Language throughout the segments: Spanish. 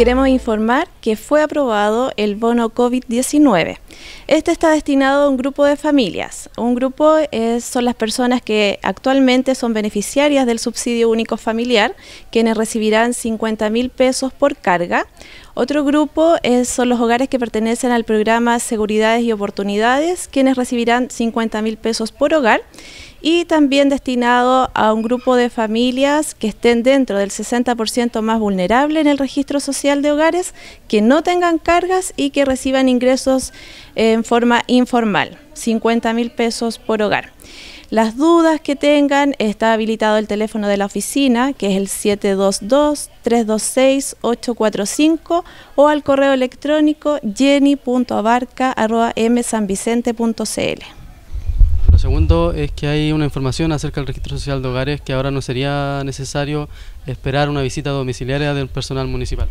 queremos informar que fue aprobado el bono COVID-19. Este está destinado a un grupo de familias. Un grupo son las personas que actualmente son beneficiarias del subsidio único familiar, quienes recibirán 50 mil pesos por carga. Otro grupo son los hogares que pertenecen al programa Seguridades y Oportunidades, quienes recibirán 50 mil pesos por hogar y también destinado a un grupo de familias que estén dentro del 60% más vulnerable en el registro social de hogares, que no tengan cargas y que reciban ingresos en forma informal, 50 mil pesos por hogar. Las dudas que tengan, está habilitado el teléfono de la oficina, que es el 722-326-845, o al correo electrónico jenny.abarca.msanvicente.cl segundo es que hay una información acerca del registro social de hogares que ahora no sería necesario esperar una visita domiciliaria del personal municipal.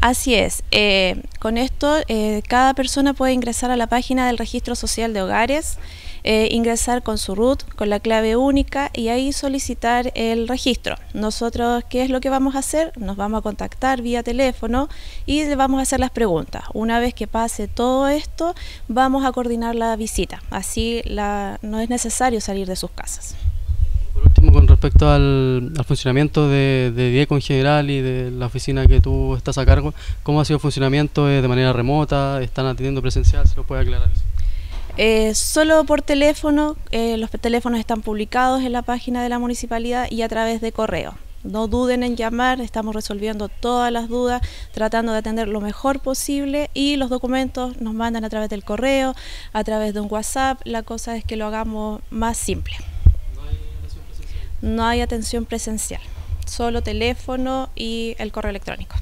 Así es. Eh, con esto, eh, cada persona puede ingresar a la página del Registro Social de Hogares, eh, ingresar con su root, con la clave única y ahí solicitar el registro. Nosotros, ¿qué es lo que vamos a hacer? Nos vamos a contactar vía teléfono y le vamos a hacer las preguntas. Una vez que pase todo esto, vamos a coordinar la visita. Así la, no es necesario salir de sus casas último, con respecto al, funcionamiento de, de en general y de la oficina que tú estás a cargo, ¿cómo ha sido el funcionamiento de manera remota? ¿Están atendiendo presencial? ¿Se lo puede aclarar eso? Eh, solo por teléfono, eh, los teléfonos están publicados en la página de la municipalidad y a través de correo. No duden en llamar, estamos resolviendo todas las dudas, tratando de atender lo mejor posible y los documentos nos mandan a través del correo, a través de un WhatsApp. La cosa es que lo hagamos más simple no hay atención presencial, solo teléfono y el correo electrónico.